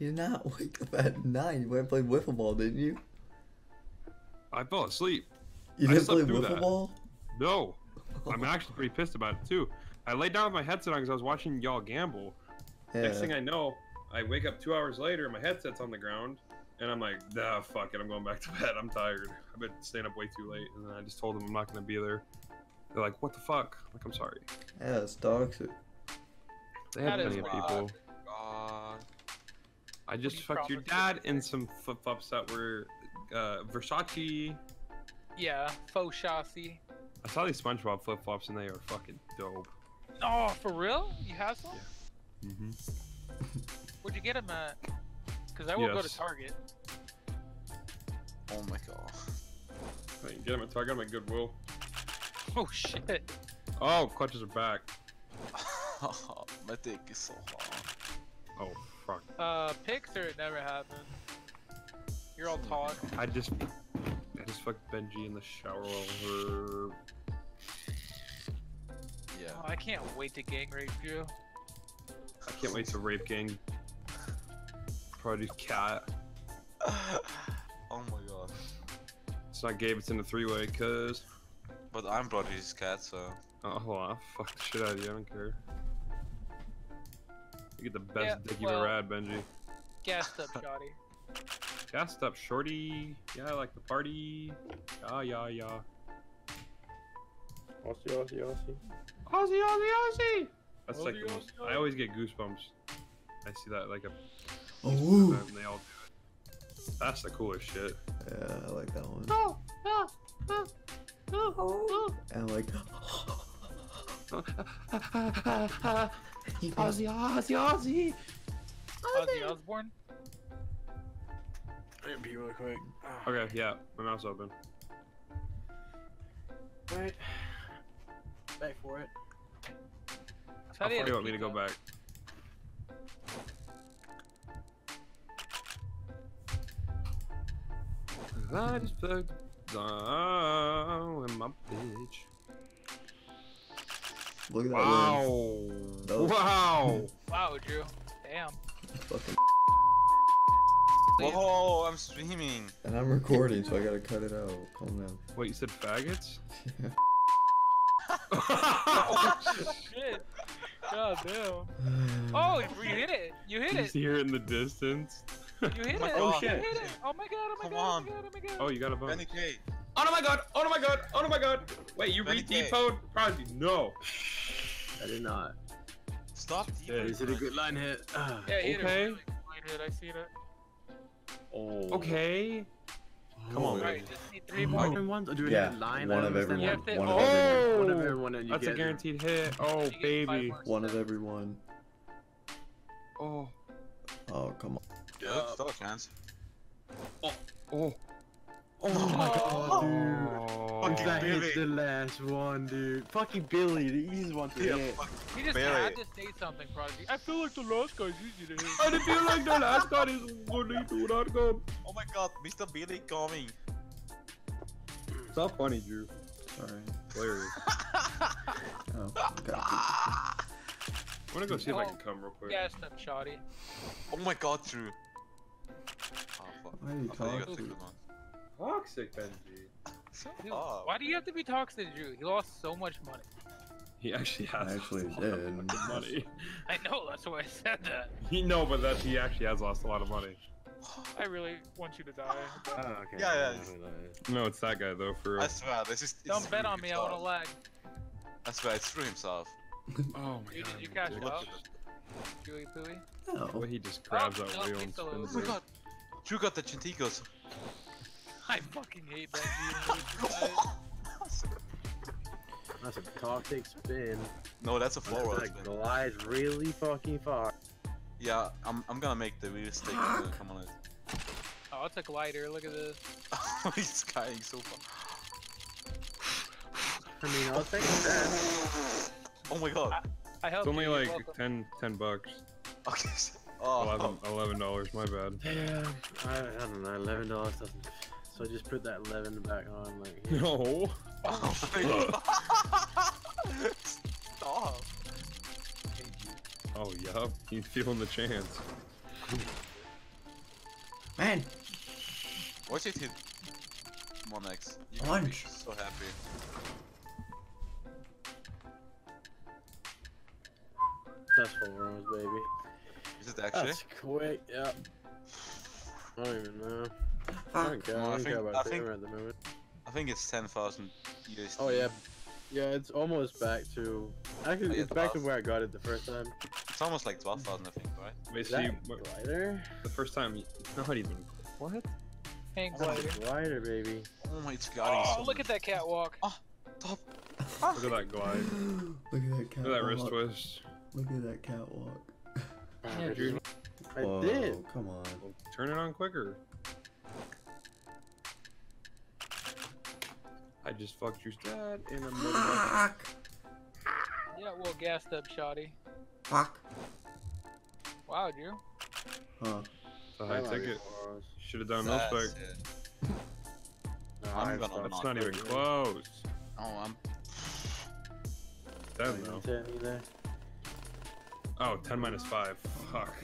You did not wake up at nine. You went and played wiffle ball, didn't you? I fell asleep. You I didn't play slept through wiffle that. ball? No, I'm actually pretty pissed about it too. I laid down with my headset on because I was watching y'all gamble. Yeah. Next thing I know, I wake up two hours later, my headset's on the ground, and I'm like, nah, fuck it, I'm going back to bed. I'm tired. I've been staying up way too late, and then I just told them I'm not gonna be there. They're like, what the fuck? I'm like, I'm sorry. Yeah, it's toxic. They have That is plenty of wild. people. God. I just you fucked your dad in some flip flops that were uh, Versace. Yeah, faux chassis. I saw these SpongeBob flip flops and they are fucking dope. Oh, for real? You have some? Mm-hmm. Where'd you get them at? Because I will go to Target. Oh my god. I can get them at Target. I'm at Goodwill. Oh shit. Oh, clutches are back. my dick is so hard. Oh fuck. Uh, pics or it never happened. You're all talk. I just, I just fucked Benji in the shower while her. Yeah. Oh, I can't wait to gang rape you. I can't wait to rape gang. Produce cat. oh my god. It's not Gabe. It's in the three-way. Cause. But I'm Brody's cat, so. Oh, hold on. I'll fuck the shit out of you. I don't care. You get the best Yeah, dick you've ever had, Benji. Gassed up, shoddy. Gassed up, shorty. Yeah, I like the party. Yeah, yeah, yeah. Aussie, Aussie, Aussie. Aussie, Aussie, Aussie! That's like the most. Aussie, I always get goosebumps. I see that like a. Oh, And they all do it. That's the coolest shit. yeah, I like that one. Oh, oh, oh, oh, And like, ah, ah, ah, oh. Aussie, Aussie, Aussie. Ozzy Osbourne. Be really quick. Ah. Okay, yeah, my mouth's open. Right. Back for it. How far do you want me to go back? I just plugged down in my bitch. Look at that Wow. That was- Wow. Wow, Drew. Damn. one. Fucking. Whoa, I'm streaming. And I'm recording, so I gotta cut it out. Calm down. Wait, you said faggots? Oh, shit. God damn. Oh, you hit it. You hit You it. see her in the distance? You hit oh my it. God. You shit. hit it. Oh my god. Oh my Come god. Oh on. Oh my god. Oh my god. Oh, you got a bone. Benny K. Oh my god! Oh my god! Oh my god! Wait, you Benny read K. depoed? Prodigy, no. I did not. Stop. Yeah. Is it a good line hit? Ah. Yeah, he hit Okay. a really clean hit. I seen it. Oh. Okay. Come on, Oh. Right. Just need three more. different ones? Or do we Yeah, hit line? one of understand every You to- one. One Oh! of every One of everyone and you That's a get them. guaranteed hit. Oh, You baby. one of steps. every one. Oh. Oh, come on. Yeah, still a chance. Oh. Oh Oh my oh. god, dude. Oh. Fucking that Billy. hits the last one, dude. Fucking Billy, the easiest one to Yeah, hit. fuck. He just Barely. had to say something, Prodigy. I feel like the last guy's easy to hit. I didn't feel like the last guy is going to not go. Oh my god, Mr. Billy coming. It's not funny, Drew. Sorry. Hilarious. Oh, okay. I'm gonna go see if I can oh, come real quick. Gassed up, shoddy. Oh my god, Drew. Oh fuck. Why are you I thought you got talking? The good one. Toxic Benji. Shut Dude, up. why do you have to be toxic, Drew? He lost so much money. He actually has I actually lost a lot of did. money. I know, that's why I said that. He know, but that he actually has lost a lot of money. I really want you to die. Oh, okay. Yeah, yeah, I know who that is. No, it's that guy though. For real. I swear, this is. Don't bet on me, I wanna himself. lag. I swear, it's Drew himself. Oh my You- god. you cashed dude. out? Chewy pooey. No. Well, he just oh, grabs Oh, that no, wheel and still spins Oh my god. Drew got the Chinticos. I fucking hate that Benji. That's a toxic spin. No, that's a floor roll That spin. glides really fucking far. Yeah, I'm, I'm gonna make the wheel stick uh, come on oh, it's a glider. Look at this. He's skying so far. I mean, I'll take that. Oh my god. I helped It's only you. like welcome. 10, 10 bucks. Okay. Oh, 11 11 dollars. My bad. Yeah, I, I don't know. Eleven dollars doesn't. So just put that eleven back on, like. here. No. oh my god. Stop. Oh yup. He's feeling the chance. Man, Watch it hit 1x. You're gonna be Lunch. so happy. That's four rounds, baby. Is it actually? That's quick, yep. I don't even know. I fuck. don't care, I I don't care think- about I think- at the moment. I think it's 10,000 USD. Oh yeah. Yeah, it's almost back to... Actually, Oh, yeah, it's back to where I got it the first time. It's almost like 12,000, I think, right? Wait, so you, glider? the first time you not even what? Hang That's glider. a glider, baby. Oh my, god. gliding Oh, so look at that catwalk. Ah, Top. Ah. Look at that glide. Look at that catwalk. Look at that wrist twist. Look at that catwalk. Yeah, dude. I Whoa, did. Come on. Turn it on quicker. I just fucked your stat in the middle. of- Fuck. Yeah, well, gassed up, shoddy. Fuck. Wow, Drew. Huh. It's a high That might be ticket. Should have done no That's spec. No, I'm gonna stopped. That's not not even good. close. Oh, I'm. Ten Not though. even 10 either. Oh, 10 minus 5. Fuck.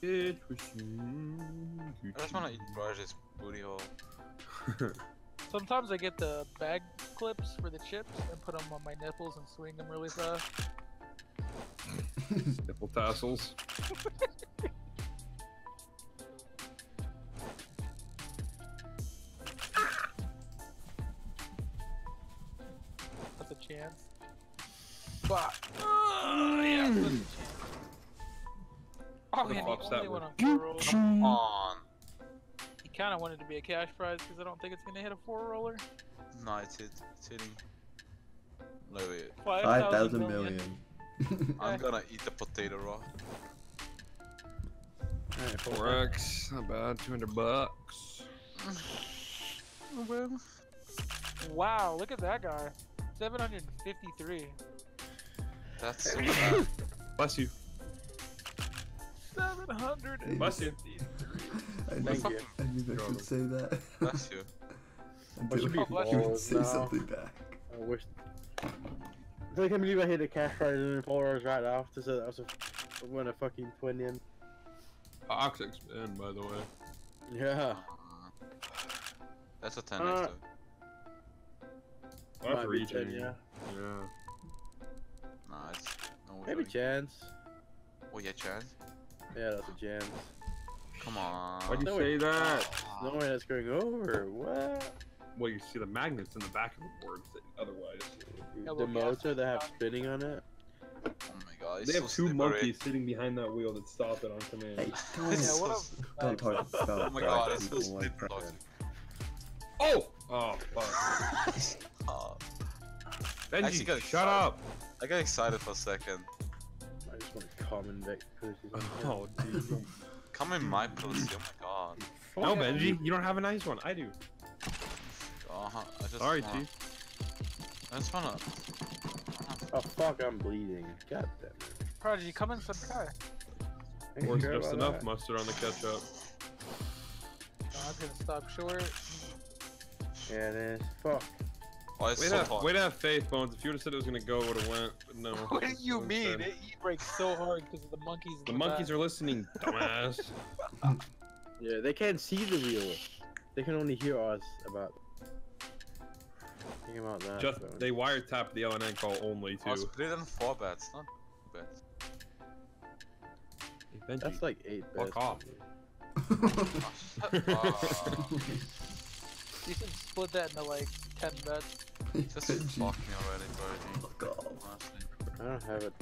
It was you. I just wanna eat Raj's booty hole. Sometimes I get the bag clips for the chips and put them on my nipples and swing them really fast. Nipple tassels. That's a chance. But, uh, yeah, that's a chance. Oh What the man, he only went one? on four kind of wanted to be a cash prize because I don't think it's gonna hit a four roller. No, it's hit. It's hitting. No, wait. 5,000 million. I'm gonna eat the potato raw. Alright, four 4x. Not bad. 200 bucks. Wow, look at that guy. 753. That's so bad. Bless you. 700. Bless you. I knew, Thank you. I knew should say that. Bless you. Until should be you would balls say now. something back. I wish. I can't believe I hit a cash prize and then four hours right after, so that was a win a fucking twin in. Ox expand, by the way. Yeah. That's a 10 Uh, next to it. What Might reaching? 10, yeah. Yeah. Nah, it's no. Maybe chance. Oh yeah, chance. Yeah, that's a chance. Come on. Why'd you No, say that? No way that's going over. What? Well, you see the magnets in the back of the board. Otherwise, Yeah, the motor that have spinning on it. Oh my god, it's they so have two slippery. monkeys sitting behind that wheel that stop it on command. Hey, don't, Yeah, so don't talk about Oh my god, it's so people like slippery. Oh! Oh, fuck. Oh, Benji, Actually got shut excited. up! I got excited for a second. I just want to common Vic pussies. Oh, dude. Come in my pussy, oh my god. No, Benji, you don't have a nice one. I do. Uh -huh. I just Sorry, wanna, Chief. I just wanna. Oh fuck, I'm bleeding. God damn it. Prodigy, come in some guy. Ain't Or just enough that. mustard on the ketchup. I'm gonna stop short. Yeah, it is. Fuck. Oh, it's Way so to, hot. way to have faith, Bones. If you would have said it was gonna go, it would have went. But no. What do you mean? Instead- It e breaks so hard because of the monkeys. in The monkeys are listening, dumbass. Yeah, they can't see the wheel. They can only hear us about. Think about that. Just so. they wiretap the LNN call only Oh, too. split it in four bets, not two bets. Hey, Benji, That's like eight bets. Fuck off. Oh, You should split that into like 10 bets. just fuck me already, Birdie. Fuck off. Honestly. I don't have it.